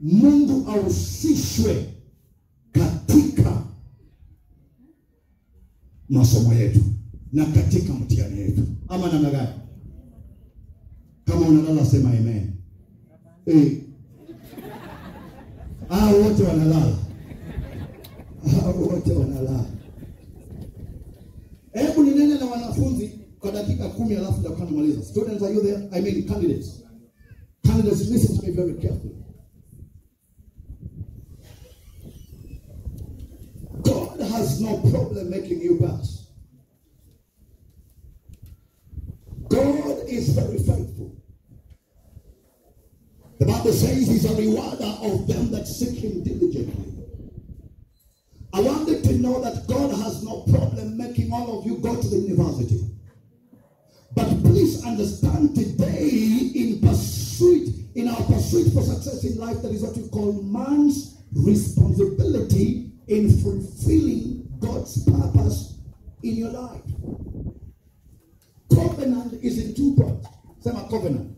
Mungu ahusishwe katika masomo yetu na katika mtihani yetu, ama namna gani? Kama unalala sema amen. Eh. Wote wanalala. hao wote wanalala. Hebu ninene na wanafunzi kwa dakika kumi alafu namaliza. Students, are you there? I mean candidates. Candidates, listen to me very carefully. Has no problem making you pass. God is very faithful. The Bible says he's a rewarder of them that seek him diligently. I want you to know that God has no problem making all of you go to the university. But please understand today in pursuit, in our pursuit for success in life, that is what we call man's responsibility in fulfilling God's purpose in your life. Covenant is in two parts. Say my covenant.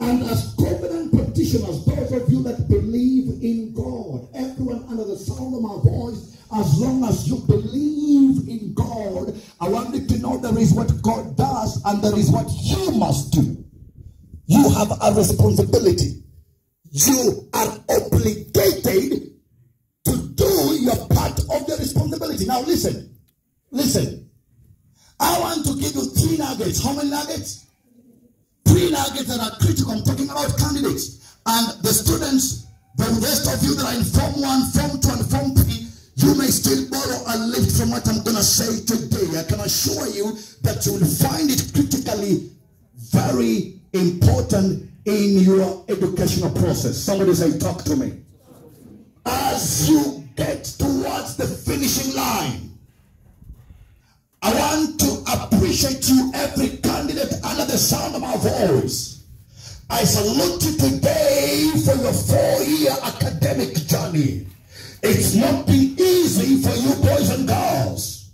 And as covenant practitioners, those of you that believe in God, everyone under the sound of my voice, as long as you believe in God, I want you to know there is what God does and there is what you must do. You have a responsibility. You are obligated Now listen, listen. I want to give you three nuggets. How many nuggets? Three nuggets that are critical. I'm talking about candidates. And the students, the rest of you that are in Form 1, Form 2, and Form 3, you may still borrow a lift from what I'm going to say today. I can assure you that you will find it critically very important in your educational process. Somebody say, talk to me. As you finishing line, I want to appreciate you, every candidate under the sound of my voice. I salute you today for your four-year academic journey. It's not been easy for you boys and girls.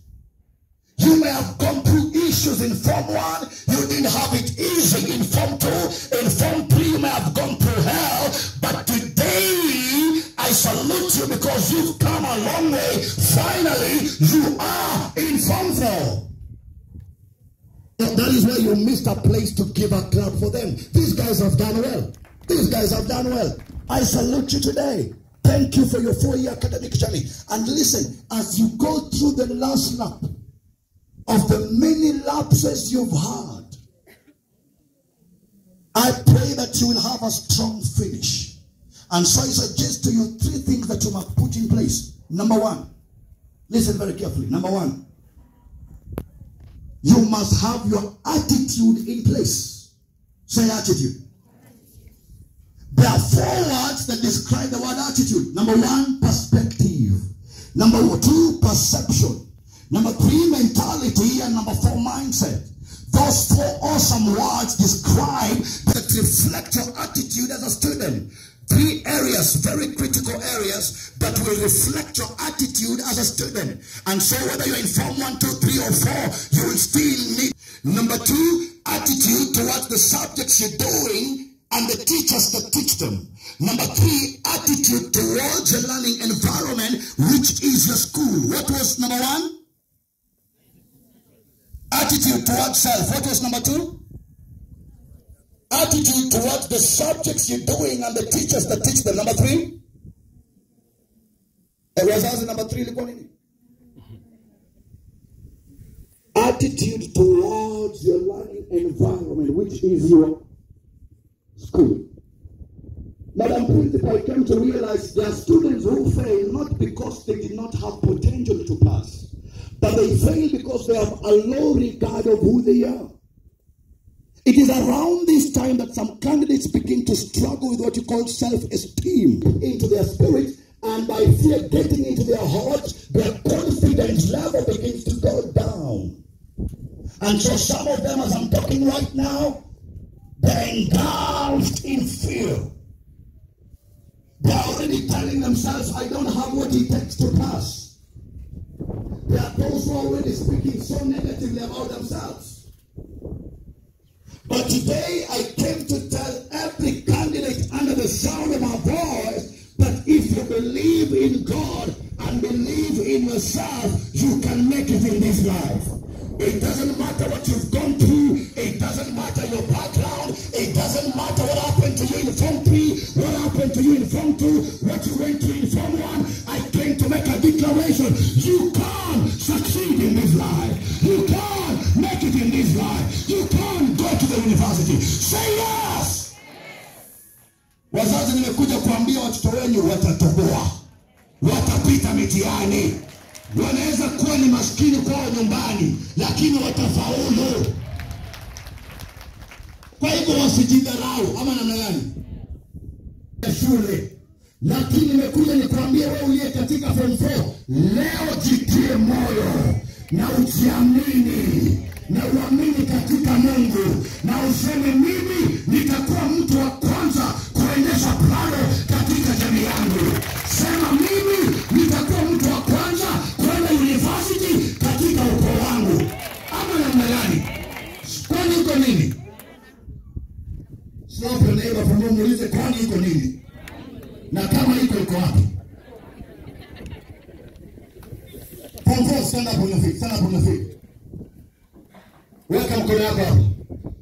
You may have gone through issues in Form 1. Missed a place to give a clap for them. These guys have done well. These guys have done well. I salute you today. Thank you for your four-year academic journey. And listen, as you go through the last lap of the many lapses you've had, I pray that you will have a strong finish. And so I suggest to you three things that you must put in place. Number one, listen very carefully. Number one, you must have your attitude in place. Say attitude. There are four words that describe the word attitude. Number one, perspective. Number two, perception. Number three, mentality. And number four, mindset. Those four awesome words describe that reflect your attitude as a student. Three areas, very critical areas that will reflect your attitude as a student. And so whether you're in Form 1, 2, 3, or 4, you will still need. Number two, attitude towards the subjects you're doing and the teachers that teach them. Number three, attitude towards the learning environment, which is your school. What was number one? Attitude towards self. What was number two? Attitude towards the subjects you're doing and the teachers that teach them. Number three? Wazazi number three ilikuwa nini? Attitude towards your learning environment, which is your school. Madam Principal, came to realize there are students who fail not because they did not have potential to pass, but they fail because they have a low regard of who they are. It is around this time that some candidates begin to struggle with what you call self-esteem into their spirit, and by fear getting into their hearts, their confidence level begins to go down. And so some of them, as I'm talking right now, they're engulfed in fear. They're already telling themselves, I don't have what it takes to pass. There are those who are already speaking so negatively about themselves. But today I in God and believe in yourself, you can make it in this life. It doesn't matter what you've gone through. It doesn't matter your background. It doesn't matter what happened to you in Form 3, what happened to you in Form 2, what you went through in Form 1. I came to make a declaration. You can succeed in this life. You can make it in this life. You can go to the university. Say yes. Wazazi, nimekuja kuambia watoto wenu watatoboa, watapita mitihani. Wanaweza kuwa ni maskini kwao nyumbani, lakini watafaulu. Kwa hivyo wasijidharau, ama namna gani? Shule lakini nimekuja nikwambie wewe uliye katika form 4 leo jitie moyo na ujiamini na uamini katika Mungu na useme mimi nitakuwa mtu wa kwanza kuendesha plano stand up on your feet, stand up on your feet. Weka mkono yako hapo,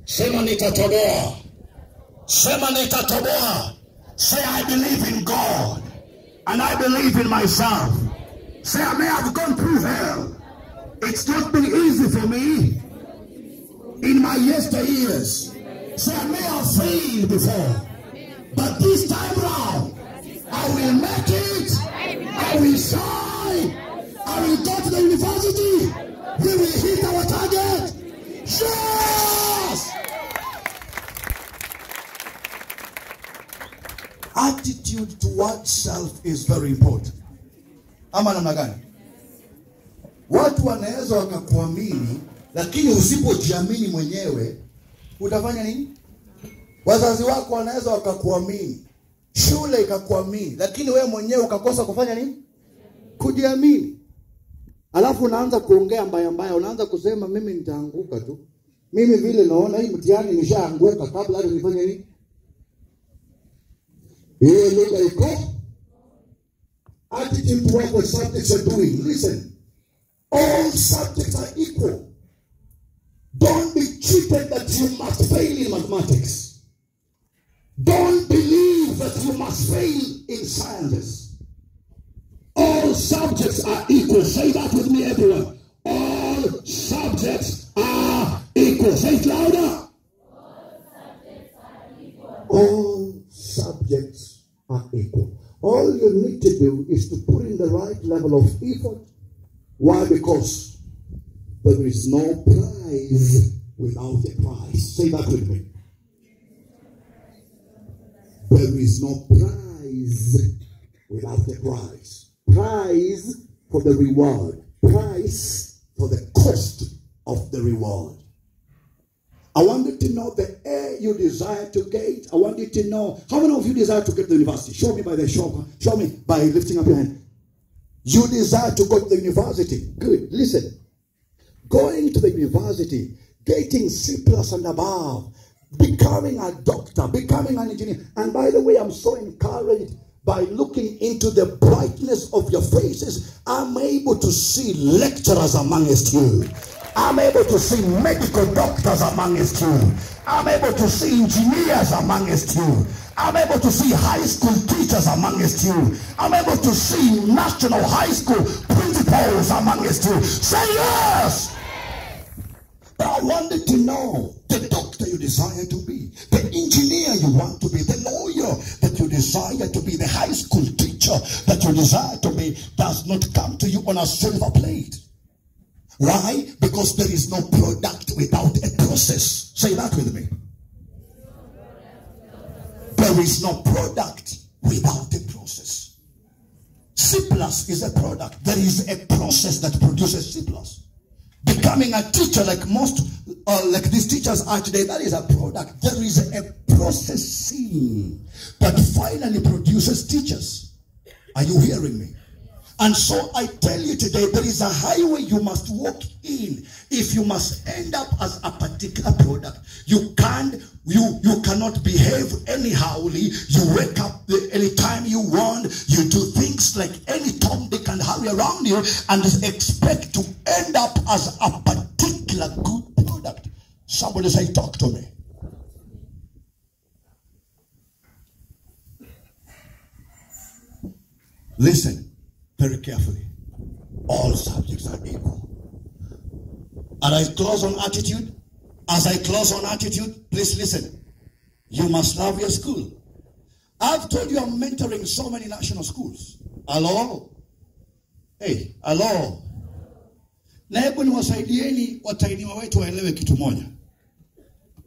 sema nitatoboa, sema nitatoboa. Say I believe in God and I believe in myself. Say I may have gone through hell. It's not been easy for me in my yesteryears. Say I may have failed before, but this time round. I will make it. I will shine. The university. We will hit our target. Yes! Attitude towards self is very important. Ama namna gani? Watu wanaweza wakakuamini, lakini usipojiamini mwenyewe utafanya nini? Wazazi wako wanaweza wakakuamini shule ikakuamini, lakini wewe mwenyewe ukakosa kufanya nini? Kujiamini. Alafu unaanza kuongea mbaya mbaya, unaanza kusema mimi nitaanguka tu, mimi vile naona hii mtihani nishaanguka kabla hata nifanye nini. Hiyo lugha iko attitude the subjects are doing. Listen, all subjects are equal. Don't be cheated that you must fail in mathematics. Don't believe that you must fail in sciences. Subjects are equal. Say that with me, everyone. All subjects are equal. Say it louder. All subjects are equal. All you need to do is to put in the right level of effort. Why? Because there is no prize without a prize. Say that with me. There is no prize without a prize. Prize for the reward. Price for the cost of the reward. I want you to know the air you desire to get. I want you to know how many of you desire to get to the university. Show me by the show. Show me by lifting up your hand. You desire to go to the university. Good. Listen. Going to the university, getting C plus and above, becoming a doctor, becoming an engineer. And by the way, I'm so encouraged by looking into the brightness of your faces. I'm able to see lecturers amongst you. I'm able to see medical doctors amongst you. I'm able to see engineers amongst you. I'm able to see high school teachers amongst you. I'm able to see national high school principals amongst you. Say yes! But I wanted to know the doctor you desire to be, the engineer you want to be, the desire to be, the high school teacher that you desire to be does not come to you on a silver plate. Why? Because there is no product without a process. Say that with me. There is no product without a process. C plus is a product. There is a process that produces C plus. Becoming a teacher like most, uh, like these teachers are today, that is a product. There is a processing but finally produces teachers. Are you hearing me? And so I tell you today, there is a highway you must walk in if you must end up as a particular product. You can't, you you cannot behave anyhowly. You wake up anytime you want. You do things like any Tom, Dick, and Harry around you, and expect to end up as a particular good product. Somebody say, "Talk to me." Listen very carefully. All subjects are equal. And I close on attitude. As I close on attitude, please listen. You must love your school. I've told you I'm mentoring so many national schools. Hello? Hey, hello? Na hebu niwasaidieni watainiwa wetu waelewe kitu moja.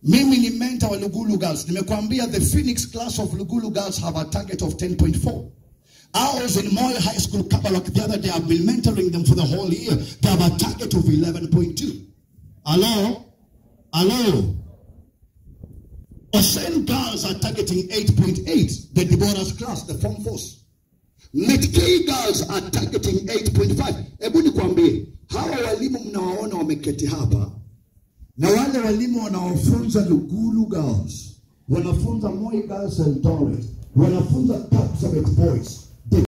Mimi ni mentor wa Lugulu Girls. Nimekuambia the Phoenix class of Lugulu Girls have a target of 10.4. I was in Moi High School Kabarak the other day. I've been mentoring them for the whole year. They have a target of 11.2. Hello? Hello? same girls are targeting 8.8. The Deborah's class, the Form Force. Metkei girls are targeting 8.5. Hebu nikwambie, hawa walimu mnawaona wameketi hapa na wale walimu wanaofunza Lugulu Girls, wanafunza Moi Girls and Eldoret, wanafunza Kapsabet Boys,